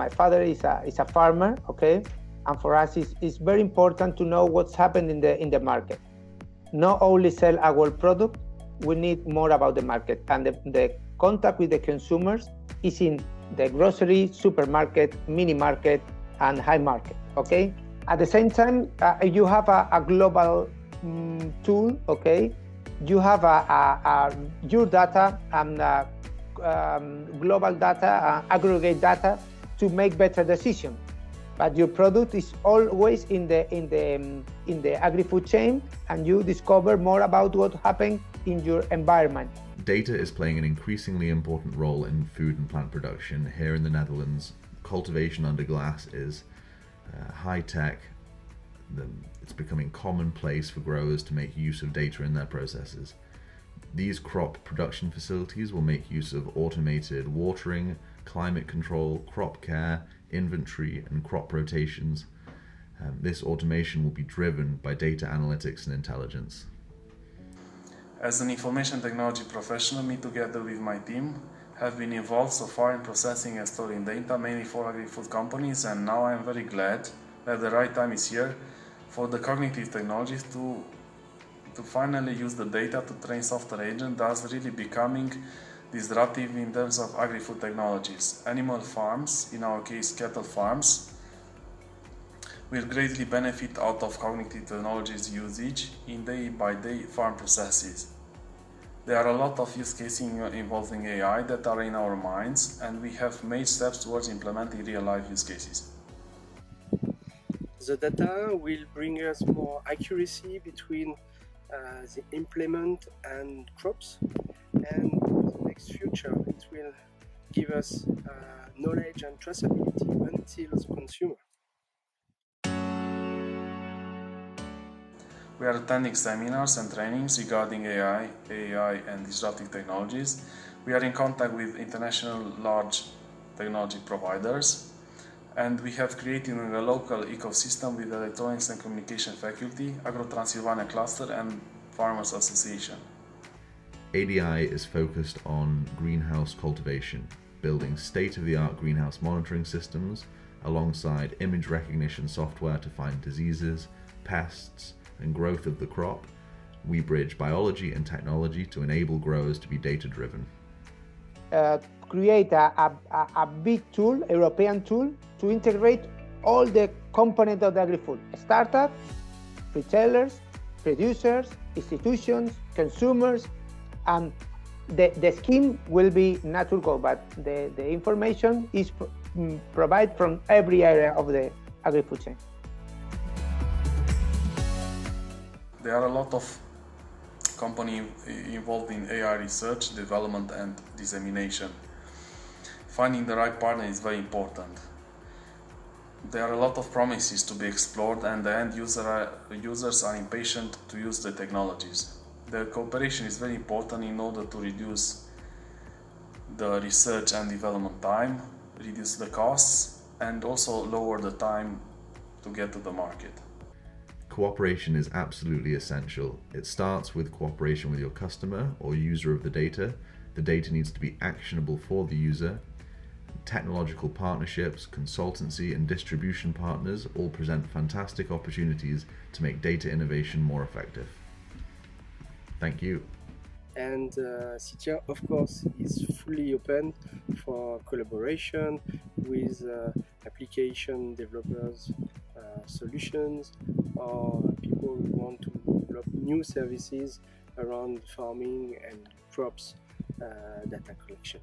my father is a is a farmer, okay, and for us it's, it's very important to know what's happened in the in the market. Not only sell our product, we need more about the market and the, the contact with the consumers is in the grocery, supermarket, mini market, and high market. Okay. At the same time, uh, you have a, a global um, tool. Okay. You have a, a, your data and uh, um, global data, uh, aggregate data to make better decisions. But your product is always in the in the um, in the agri-food chain, and you discover more about what happened in your environment. Data is playing an increasingly important role in food and plant production. Here in the Netherlands, cultivation under glass is uh, high tech. The, it's becoming commonplace for growers to make use of data in their processes. These crop production facilities will make use of automated watering, climate control, crop care, inventory, and crop rotations. Um, this automation will be driven by data analytics and intelligence. As an information technology professional, me together with my team have been involved so far in processing and storing data, mainly for agri-food companies, and now I am very glad that the right time is here for the cognitive technologies to to finally use the data to train software agent, thus really becoming disruptive in terms of agri-food technologies. Animal farms, in our case cattle farms, will greatly benefit out of cognitive technologies usage in day-by-day -day farm processes. There are a lot of use cases involving AI that are in our minds and we have made steps towards implementing real-life use cases. The data will bring us more accuracy between uh, the implement and crops and next future it will give us uh, knowledge and traceability until the consumer. We are attending seminars and trainings regarding AI, AI and disruptive technologies. We are in contact with international large technology providers and we have created a local ecosystem with electronics and communication faculty, Agro Transylvania cluster and Farmers Association. ADI is focused on greenhouse cultivation, building state-of-the-art greenhouse monitoring systems alongside image recognition software to find diseases, pests, and growth of the crop, we bridge biology and technology to enable growers to be data driven. Uh, create a, a, a, big tool, European tool, to integrate all the components of the agri-food. Startups, retailers, producers, institutions, consumers, and the, the scheme will be natural but the, the information is mm, provided from every area of the agri-food chain. There are a lot of companies involved in AI research, development and dissemination. Finding the right partner is very important. There are a lot of promises to be explored and the end user are, users are impatient to use the technologies. The cooperation is very important in order to reduce the research and development time, reduce the costs and also lower the time to get to the market. Cooperation is absolutely essential. It starts with cooperation with your customer or user of the data. The data needs to be actionable for the user. Technological partnerships, consultancy, and distribution partners all present fantastic opportunities to make data innovation more effective. Thank you. And uh, CITIA, of course, is fully open for collaboration with uh, application developers, uh, solutions, or people who want to develop new services around farming and crops uh, data collection.